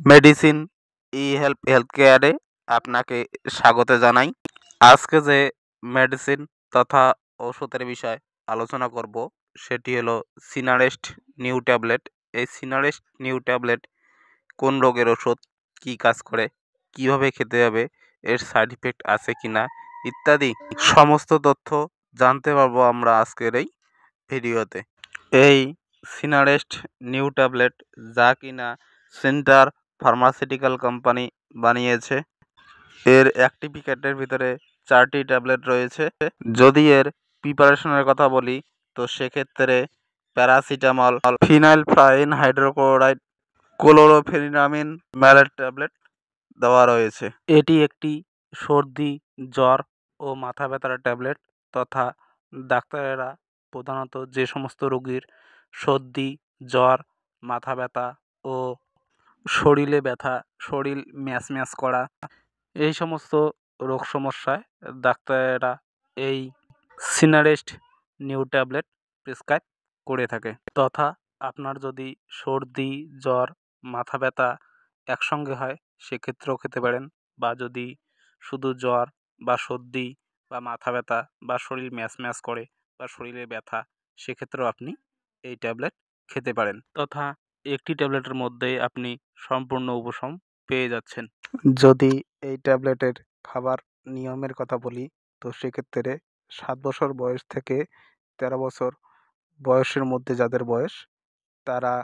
Medicine ই help health কেয়ারে আপনাকে স্বাগত জানাই। আজকে যে মেডিসিন তথা ওষুধের বিষয় আলোচনা করব, সেটি হলো সিনারেস্ট নিউ ট্যাবলেট। এই সিনারেস্ট নিউ ট্যাবলেট কোন রোগের ওষুধ, কী কাজ করে, কীভাবে খেতে হবে, এর সাইড ইফেক্ট আছে কি না ইত্যাদি সমস্ত তথ্য জানতে পারব আমরা আজকের এই ভিডিওতে। এই সিনারেস্ট নিউ ট্যাবলেট যা কিনা সেন্টার ফার্মাসিউটিক্যাল কোম্পানি বানিয়েছে। এর একটি প্যাকেটের ভিতরে চারটি ট্যাবলেট রয়েছে। যদি এর প্রিপারেশনের কথা বলি, তো সেক্ষেত্রে paracetamol phenylephrine hydrochloride chlorpheniramine maleate tablet দেওয়া রয়েছে। এটি একটি সর্দি, জ্বর ও মাথা ব্যথার ট্যাবলেট তথা ডাক্তারেরা প্রধানত যে সমস্ত রোগীর সর্দি, জ্বর, মাথা ব্যথা ও শরীরে ব্যথা, শরীর ম্যাশ ম্যাশ করা, এই সমস্ত রোগ সমস্যায় ডাক্তারেরা এই সিনারেস্ট নিউ ট্যাবলেট প্রেসক্রাইব করে থাকে। তথা আপনার যদি সর্দি, জ্বর, মাথা ব্যথা একসঙ্গে হয়, সেক্ষেত্রেও খেতে পারেন। বা যদি শুধু জ্বর বা সর্দি বা মাথা ব্যথা বা শরীর ম্যাশ ম্যাশ করে বা শরীরে ব্যথা, সেক্ষেত্রেও আপনি এই ট্যাবলেট খেতে পারেন। তথা একটি ট্যাবলেটের মধ্যেই আপনি সম্পূর্ণ উপশম পেয়ে যাচ্ছেন। যদি এই ট্যাবলেটের খাবার নিয়মের কথা বলি, তো সেক্ষেত্রে সাত বছর বয়স থেকে তেরো বছর বয়সের মধ্যে যাদের বয়স, তারা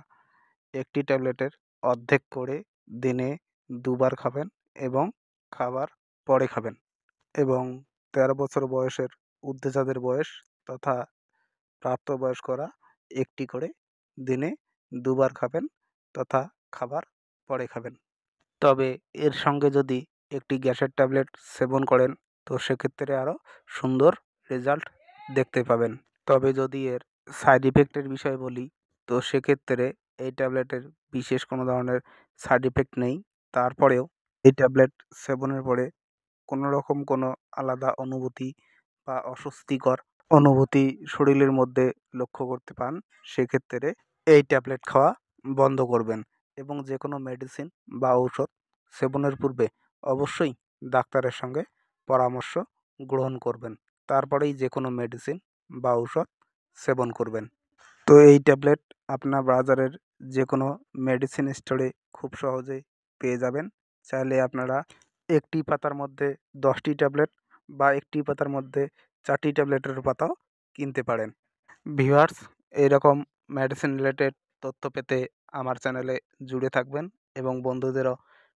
একটি ট্যাবলেটের অর্ধেক করে দিনে দুবার খাবেন এবং খাবার পরে খাবেন এবং তেরো বছর বয়সের ঊর্ধ্বে যাদের বয়স তথা প্রাপ্তবয়স্করা একটি করে দিনে দুবার খাবেন তথা খাবার পরে খাবেন। তবে এর সঙ্গে যদি একটি গ্যাসের ট্যাবলেট সেবন করেন, তো সেক্ষেত্রে আরও সুন্দর রেজাল্ট দেখতে পাবেন। তবে যদি এর সাইড ইফেক্টের বিষয়ে বলি, তো সেক্ষেত্রে এই ট্যাবলেটের বিশেষ কোনো ধরনের সাইড ইফেক্ট নেই। তারপরেও এই ট্যাবলেট সেবনের পরে কোনো রকম কোনো আলাদা অনুভূতি বা অস্বস্তিকর অনুভূতি শরীরের মধ্যে লক্ষ্য করতে পান, সেক্ষেত্রে এই ট্যাবলেট খাওয়া বন্ধ করবেন এবং যে কোনো মেডিসিন বা ঔষধ সেবনের পূর্বে অবশ্যই ডাক্তারের সঙ্গে পরামর্শ গ্রহণ করবেন। তারপরেই যে কোনো মেডিসিন বা ঔষধ সেবন করবেন। তো এই ট্যাবলেট আপনার বাজারের যে কোনো মেডিসিন স্টোরে খুব সহজেই পেয়ে যাবেন। চাইলে আপনারা একটি পাতার মধ্যে দশটি ট্যাবলেট বা একটি পাতার মধ্যে চারটি ট্যাবলেটের পাতাও কিনতে পারেন। ভিউয়ার্স এইরকম মেডিসিন রিলেটেড তথ্য পেতে আমার চ্যানেলে জুড়ে থাকবেন এবং বন্ধুদেরও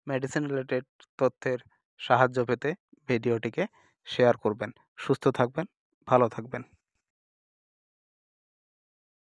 মেডিসিন রিলেটেড তথ্যের সাহায্য পেতে ভিডিওটিকে শেয়ার করবেন। সুস্থ থাকবেন, ভালো থাকবেন।